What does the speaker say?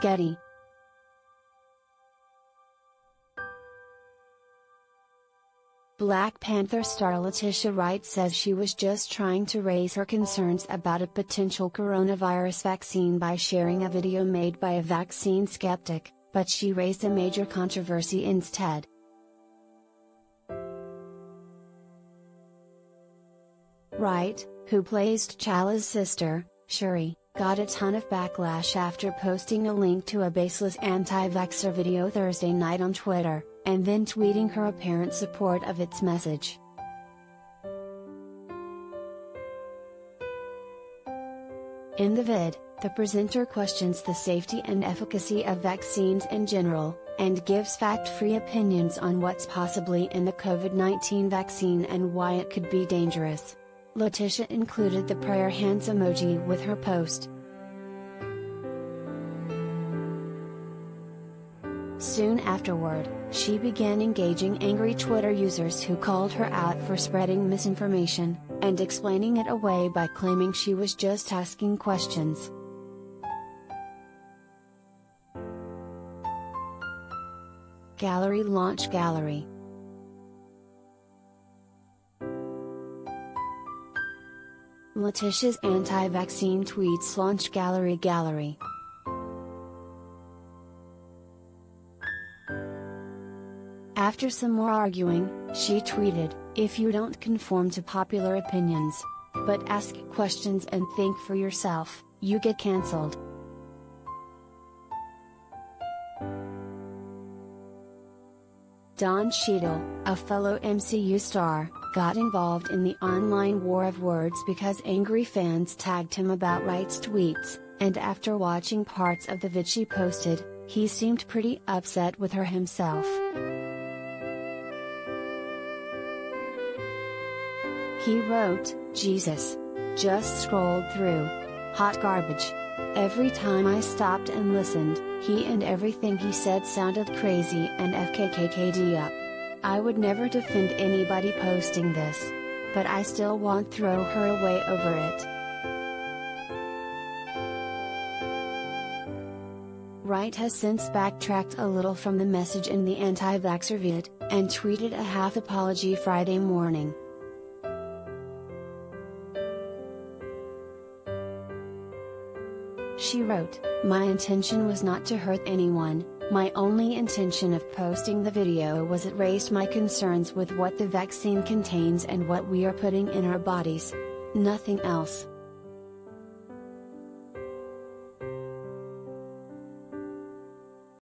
Getty. Black Panther star Letitia Wright says she was just trying to raise her concerns about a potential coronavirus vaccine by sharing a video made by a vaccine skeptic, but she raised a major controversy instead. Wright, who plays T'Challa's sister, Shuri, got a ton of backlash after posting a link to a baseless anti-vaxxer video Thursday night on Twitter, and then tweeting her apparent support of its message. In the vid, the presenter questions the safety and efficacy of vaccines in general, and gives fact-free opinions on what's possibly in the COVID-19 vaccine and why it could be dangerous. Letitia included the prayer hands emoji with her post. Soon afterward, she began engaging angry Twitter users who called her out for spreading misinformation, and explaining it away by claiming she was just asking questions. Gallery Launch Gallery Letitia's anti-vaccine tweets launch Gallery Gallery After some more arguing, she tweeted, If you don't conform to popular opinions, but ask questions and think for yourself, you get cancelled. Don Cheadle, a fellow MCU star, got involved in the online war of words because angry fans tagged him about Wright's tweets, and after watching parts of the vid she posted, he seemed pretty upset with her himself. He wrote, Jesus. Just scrolled through. Hot garbage. Every time I stopped and listened, he and everything he said sounded crazy and FKKKD up. I would never defend anybody posting this. But I still won't throw her away over it. Wright has since backtracked a little from the message in the anti-vaxxer vid, and tweeted a half apology Friday morning. She wrote, My intention was not to hurt anyone, my only intention of posting the video was it raised my concerns with what the vaccine contains and what we are putting in our bodies. Nothing else.